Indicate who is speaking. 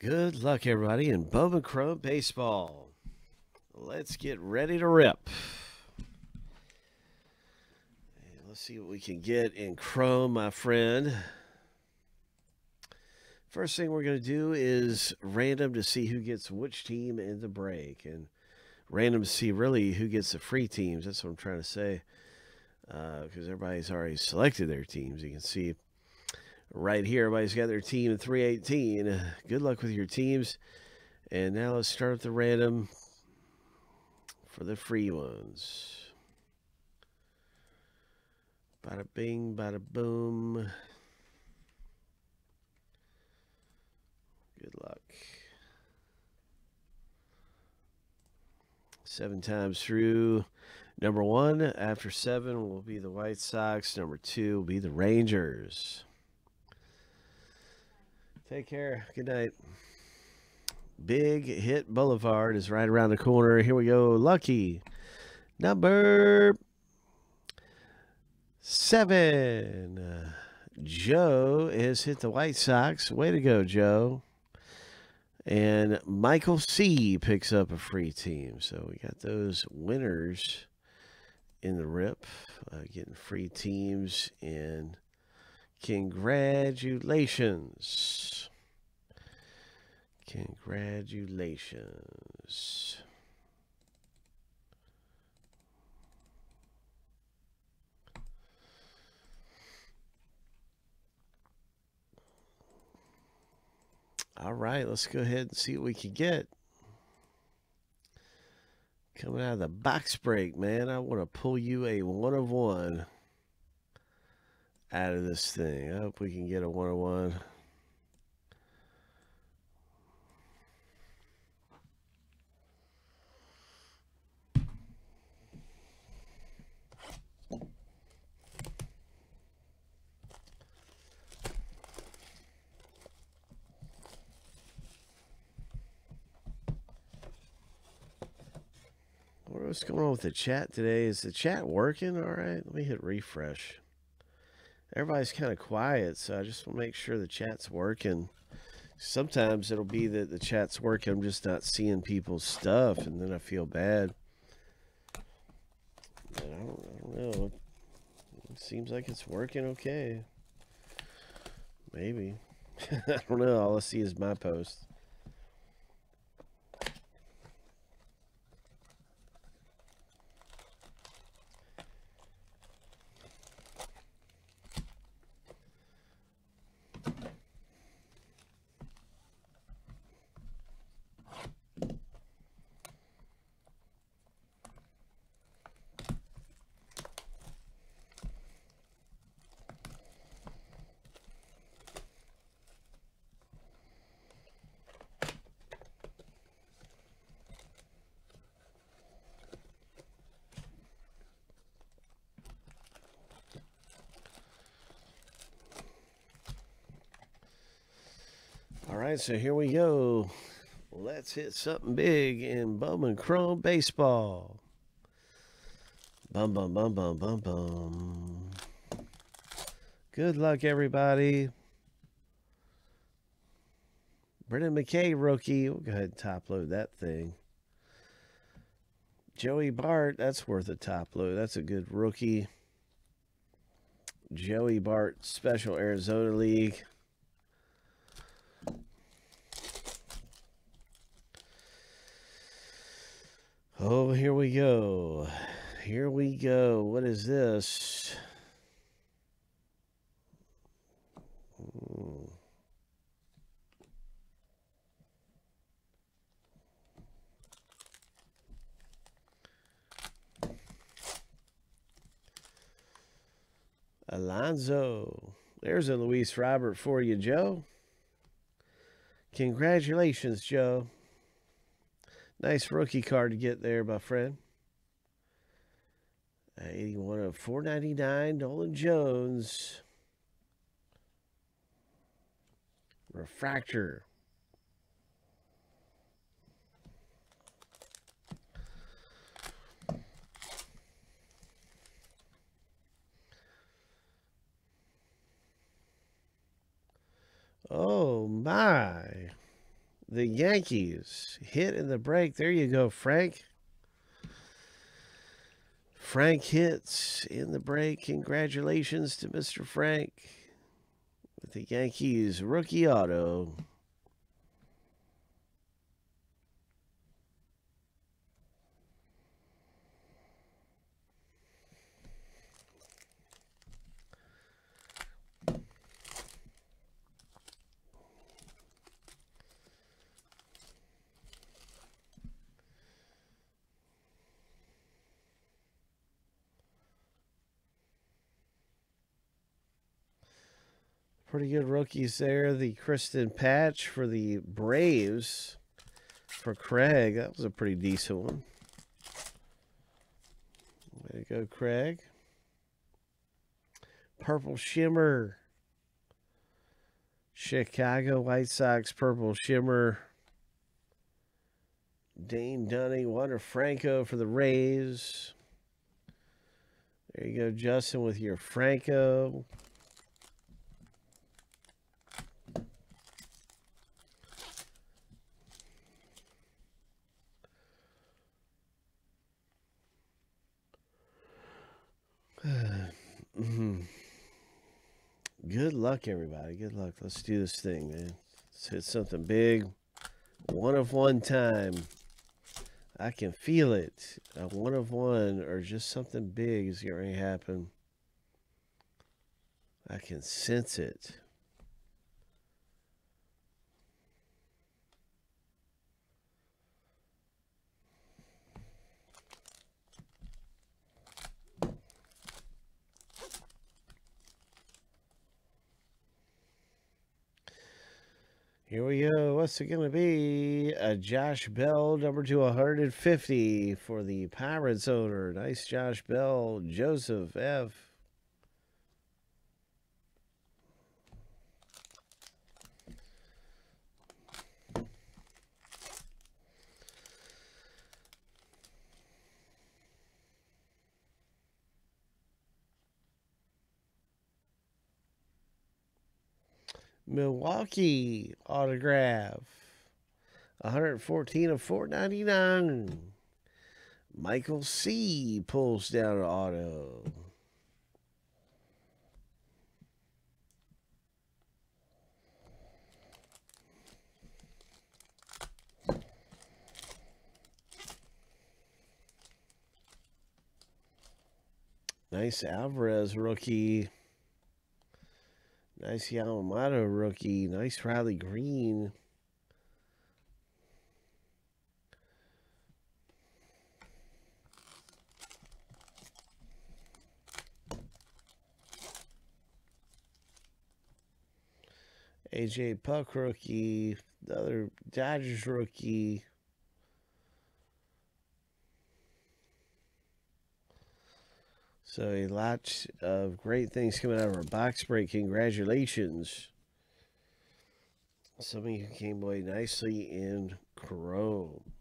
Speaker 1: Good luck, everybody, in Bowman Chrome Baseball. Let's get ready to rip. And let's see what we can get in Chrome, my friend. First thing we're going to do is random to see who gets which team in the break. And random to see really who gets the free teams. That's what I'm trying to say. Because uh, everybody's already selected their teams. You can see right here. Everybody's got their team in 318. Good luck with your teams. And now let's start with the random for the free ones. Bada bing, bada boom. Good luck. Seven times through. Number one after seven will be the White Sox. Number two will be the Rangers. Take care. Good night. Big Hit Boulevard is right around the corner. Here we go. Lucky number seven. Joe has hit the White Sox. Way to go, Joe. And Michael C picks up a free team. So we got those winners in the rip, uh, getting free teams. And congratulations. Congratulations. All right, let's go ahead and see what we can get. Coming out of the box break, man. I want to pull you a one of one out of this thing. I hope we can get a one of one. What's going on with the chat today? Is the chat working all right? Let me hit refresh. Everybody's kind of quiet, so I just want to make sure the chat's working. Sometimes it'll be that the chat's working. I'm just not seeing people's stuff, and then I feel bad. But I don't, I don't know. It seems like it's working okay. Maybe. I don't know. All I see is my post. Right, so here we go. Let's hit something big in Bum Bowman Chrome Baseball. Bum, bum, bum, bum, bum, bum. Good luck, everybody. Brendan McKay, rookie. We'll go ahead and top load that thing. Joey Bart, that's worth a top load. That's a good rookie. Joey Bart, Special Arizona League. Oh, here we go. Here we go. What is this? Hmm. Alonzo. There's a Luis Robert for you, Joe. Congratulations, Joe. Nice rookie card to get there, my friend. Uh, 81 of 499, Nolan Jones. Refractor. Oh my. The Yankees hit in the break. There you go, Frank. Frank hits in the break. Congratulations to Mr. Frank with the Yankees rookie auto. Pretty good rookies there. The Cristian Pache for the Braves for Craig. That was a pretty decent one. There you go, Craig. Purple Shimmer. Chicago White Sox Purple Shimmer. Dane Dunning, Wander Franco for the Rays. There you go, Justin, with your Franco. Good luck, everybody. Good luck. Let's do this thing, man. Let's hit something big. One of one time. I can feel it. A one of one or just something big is going to happen. I can sense it. Here we go. What's it going to be? A Josh Bell, number to 150 for the Pirates owner. Nice Josh Bell. Joseph F. Milwaukee autograph. 114 of 499. Michael C. pulls down an auto. Nice Alvarez rookie. Nice Yamamoto rookie. Nice Riley Greene. AJ Puk rookie. The other Dodgers rookie. So a lot of great things coming out of our box break. Congratulations. Some of you came away nicely in Chrome.